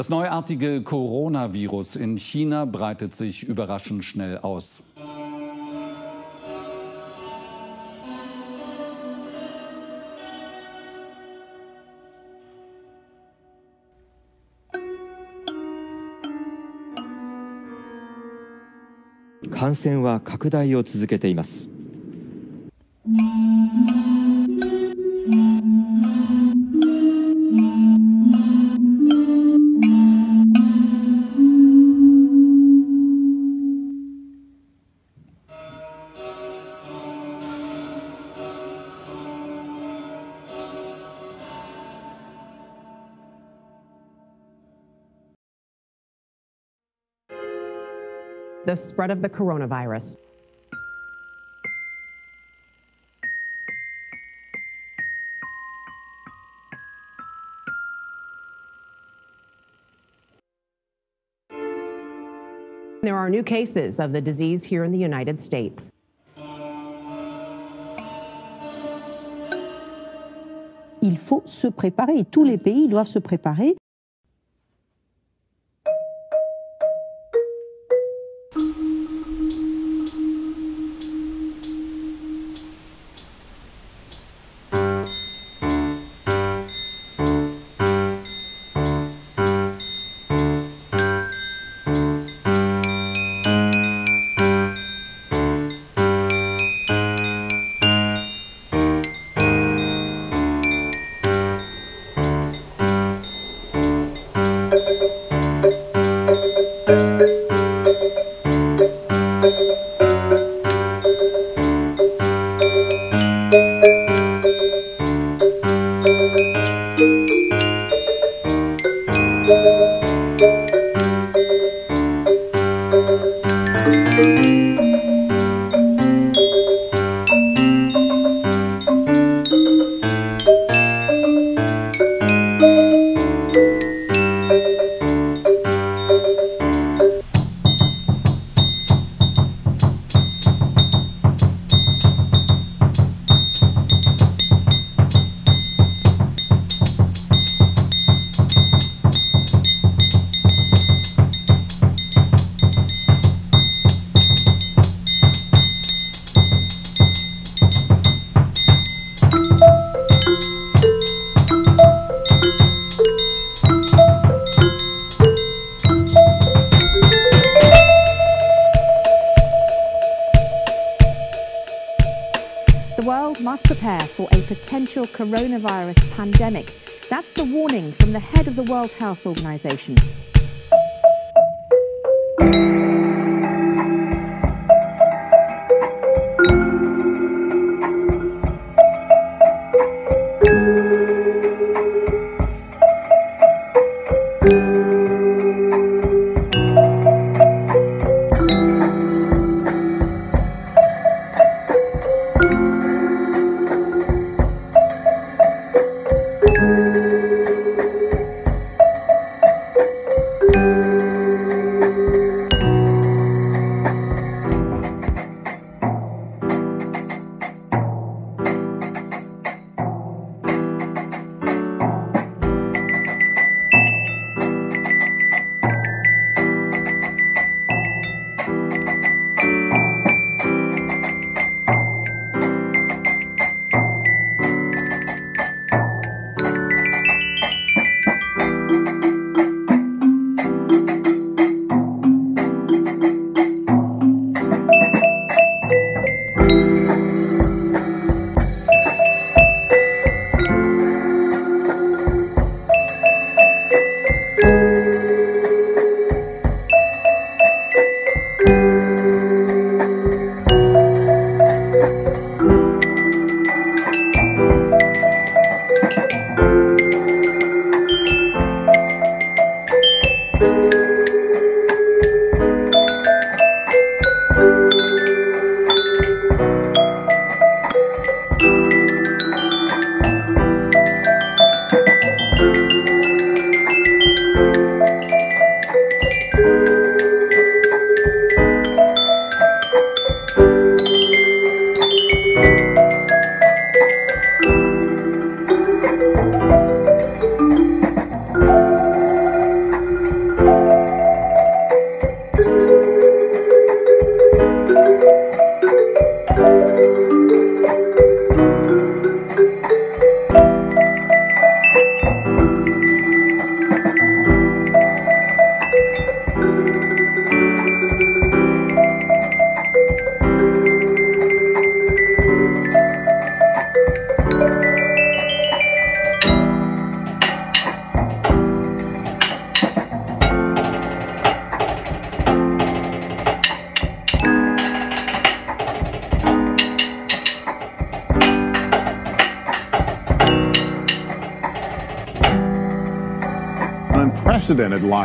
Das neuartige Coronavirus in China breitet sich überraschend schnell aus. aus. 感染は拡大を続けています。The spread of the coronavirus. There are new cases of the disease here in the United States. Il faut se préparer. Tous les pays doivent se préparer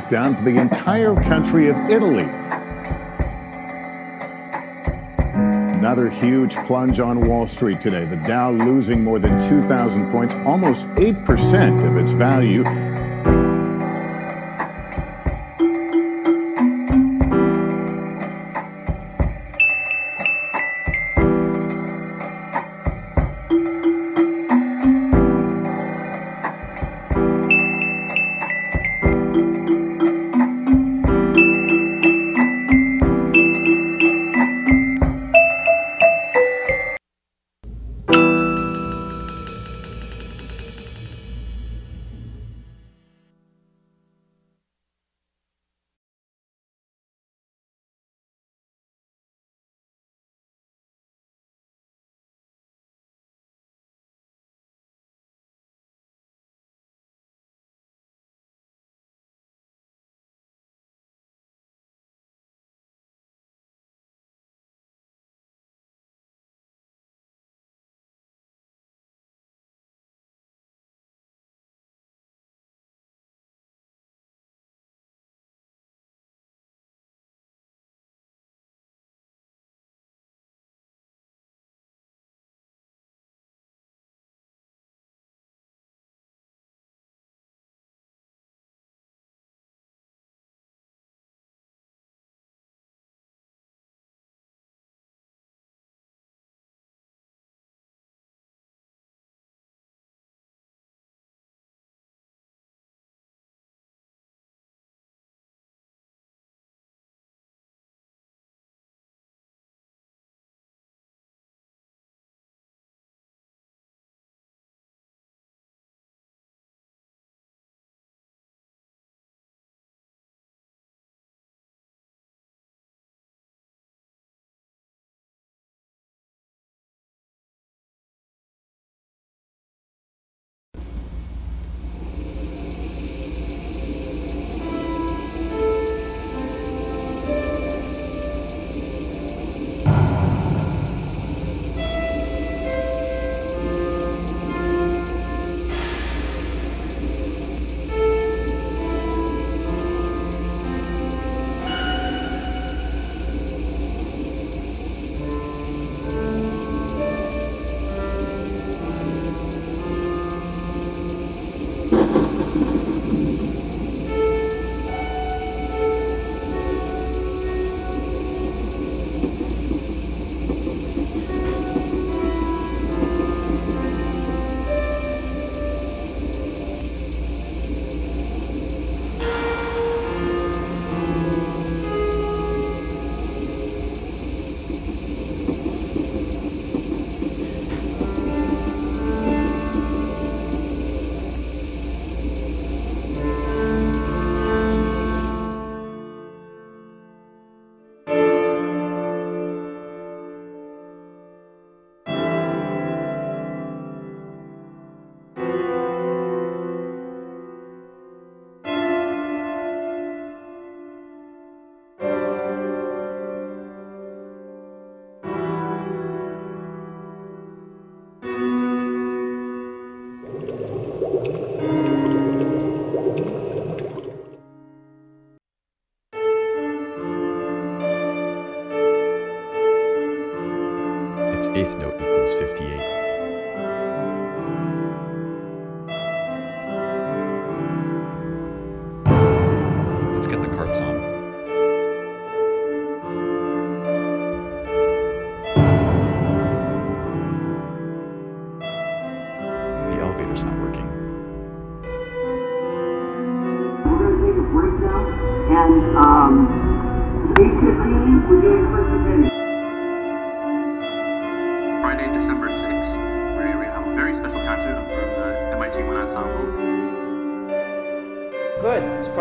lockdown for the entire country of Italy. Another huge plunge on Wall Street today. The Dow losing more than 2,000 points, almost 8% of its value. Let's get the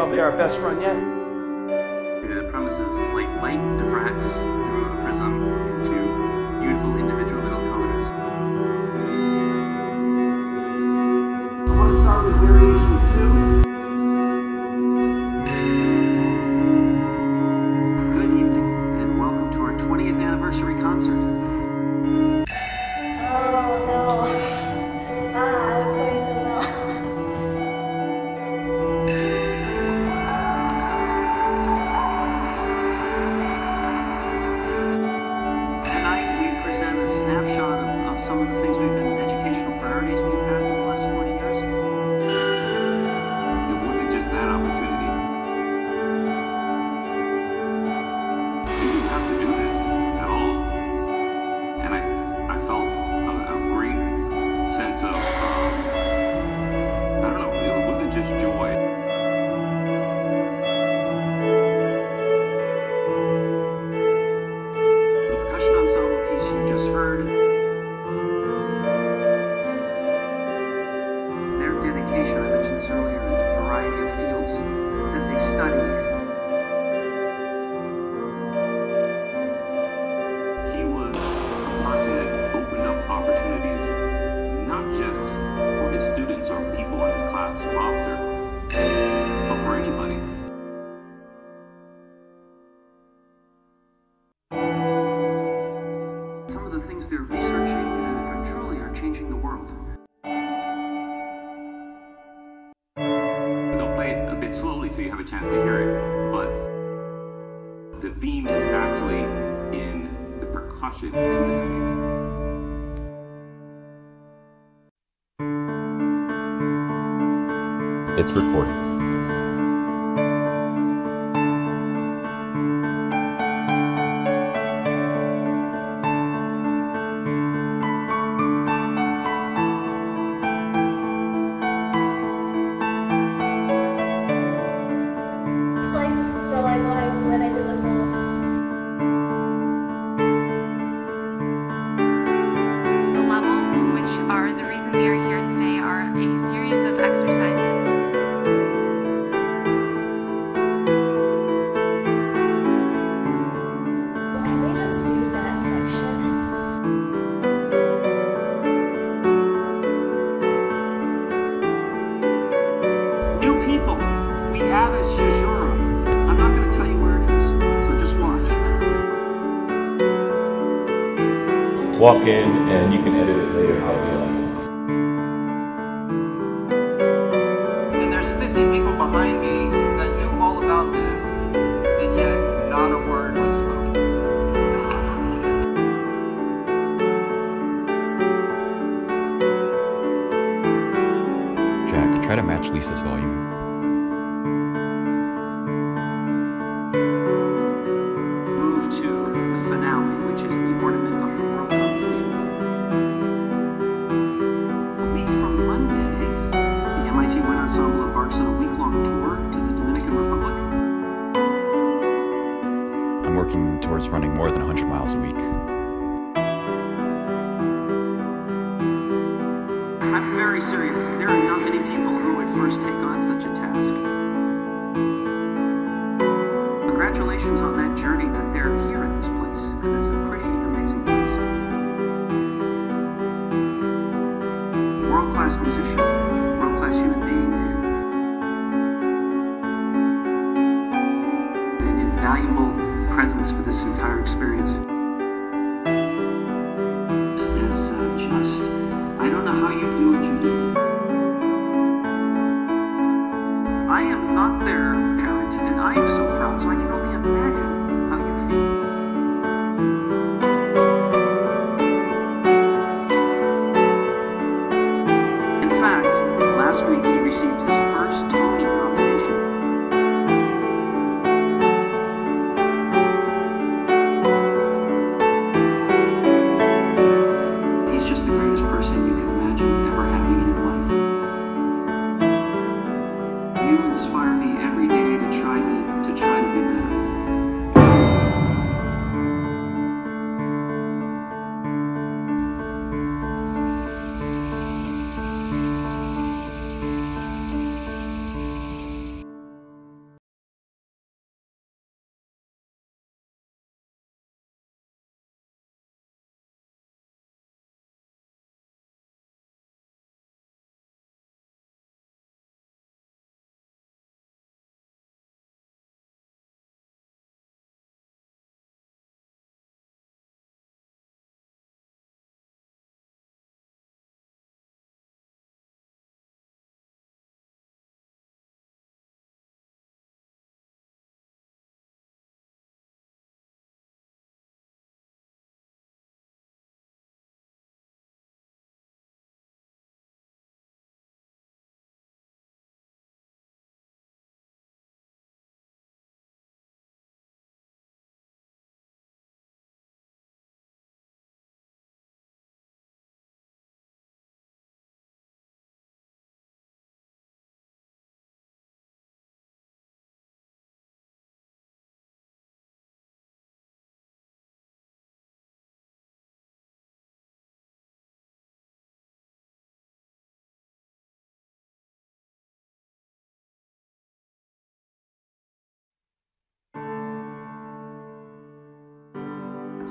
probably our best run yet. Like light diffracts through a prism into beautiful individual little recording. Walk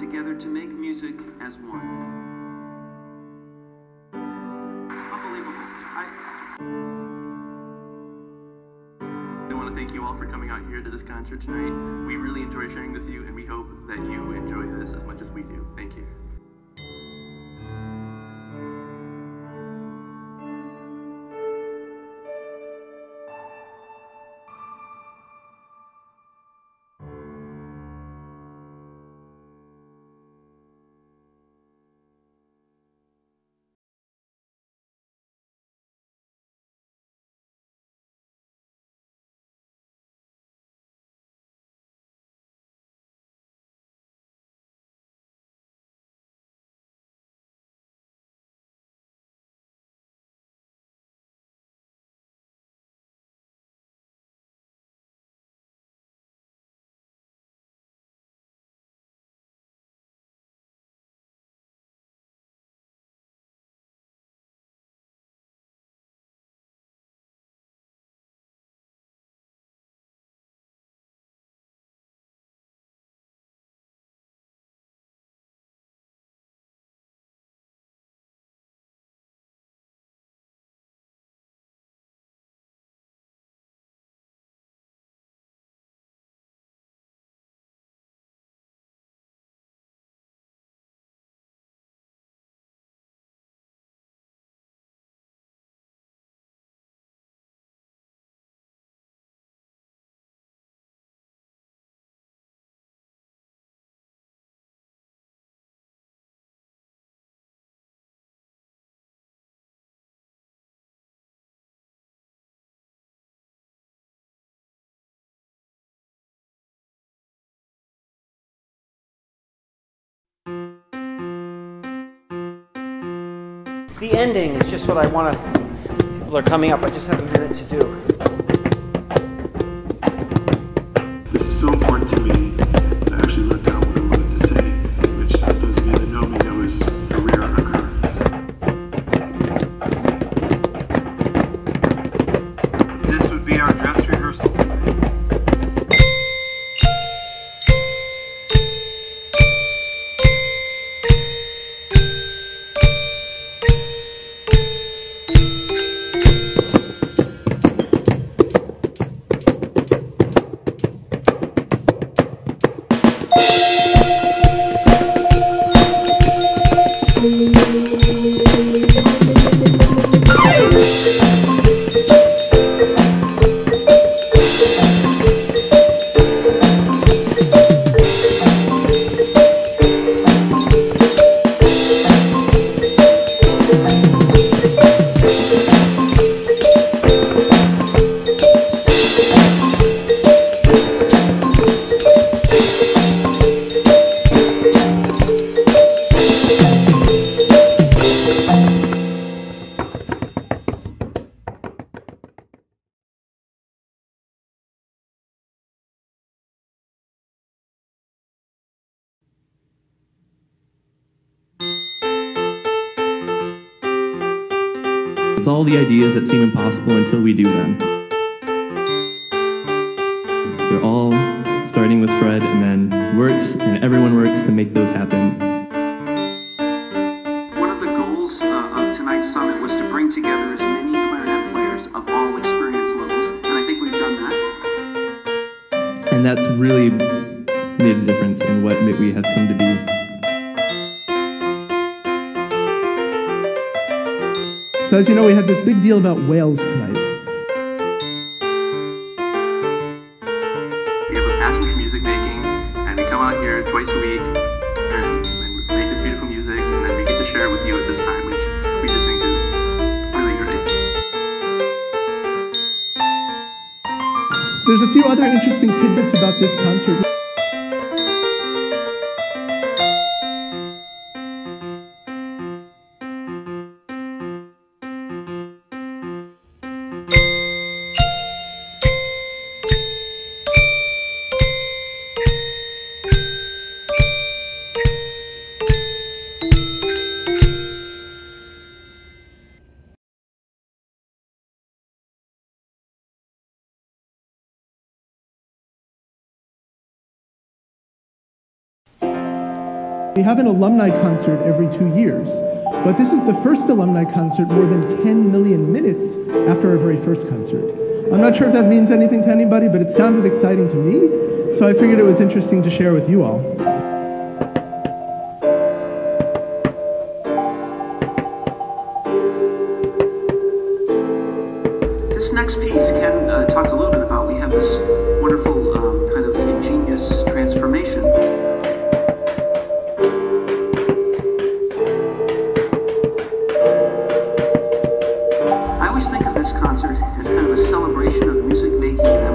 together to make music as one. Unbelievable. I, I want to thank you all for coming out here to this concert tonight. We really enjoy sharing with you, and we hope that you enjoy this as much as we do. Thank you. The ending is just what I want to. People are coming up. I just have a minute to do. It's all the ideas that seem impossible until we do them. They're all starting with Fred and then works, and everyone works to make those happen. One of the goals uh, of tonight's summit was to bring together as many clarinet players of all experience levels, and I think we've done that. And that's really made a difference in what MITWE has come to be. So as you know, we had this big deal about whales tonight. We have a passion for music making, and we come out here twice a week and, and make this beautiful music, and then we get to share it with you at this time, which we just think is really great. There's a few other interesting tidbits about this concert. We have an alumni concert every two years, but this is the first alumni concert more than 10 million minutes after our very first concert. I'm not sure if that means anything to anybody, but it sounded exciting to me, so I figured it was interesting to share with you all. celebration of music making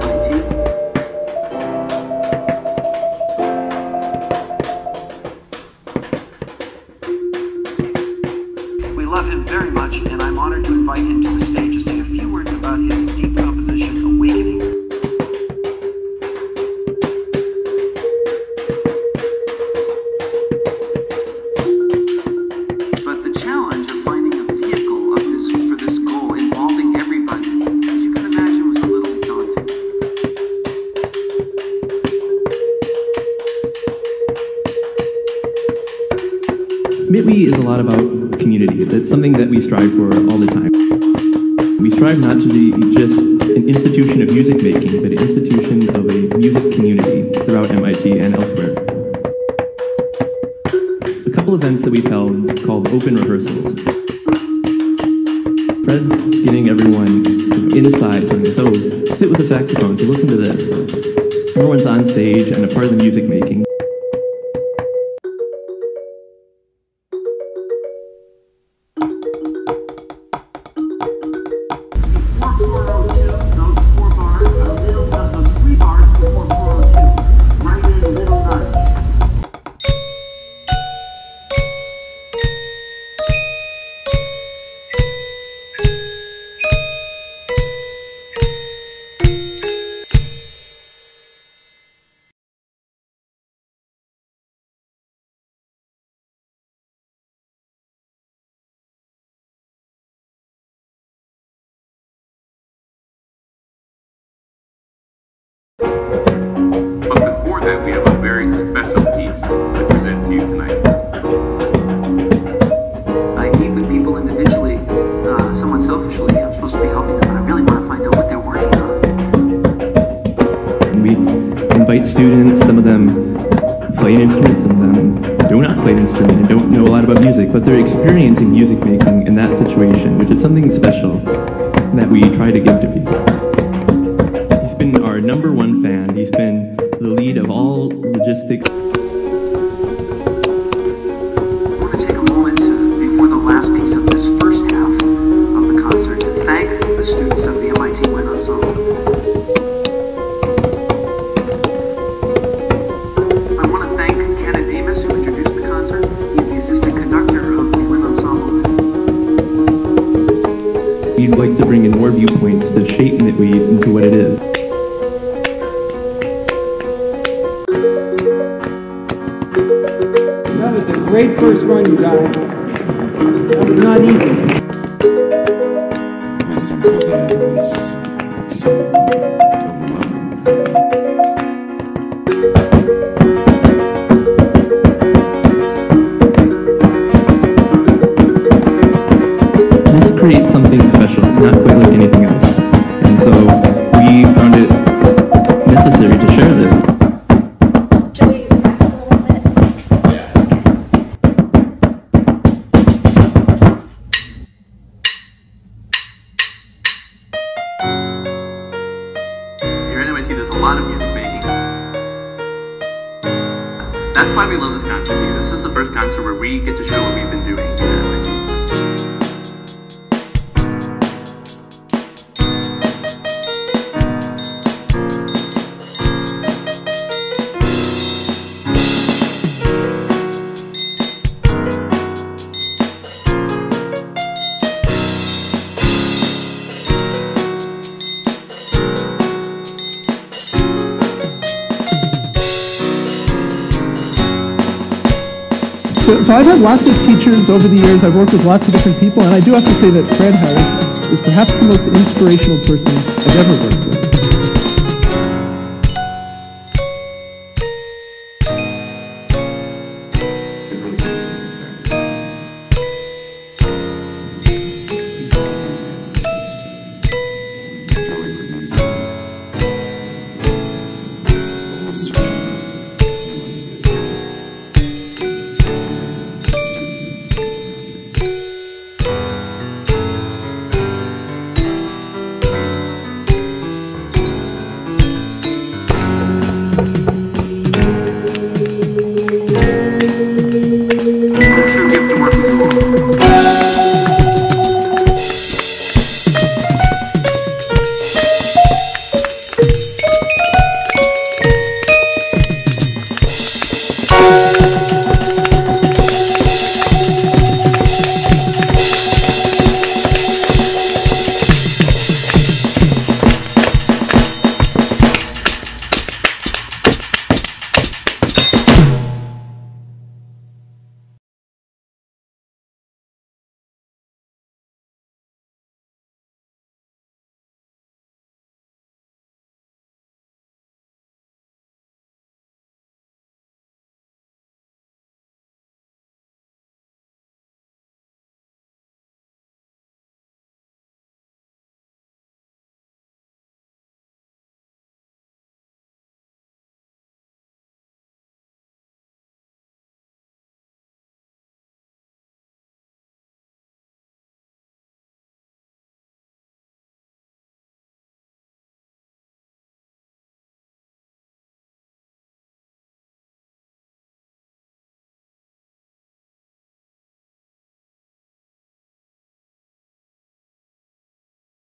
so I've had lots of teachers over the years. I've worked with lots of different people, and I do have to say that Fred Harris is perhaps the most inspirational person I've ever worked with.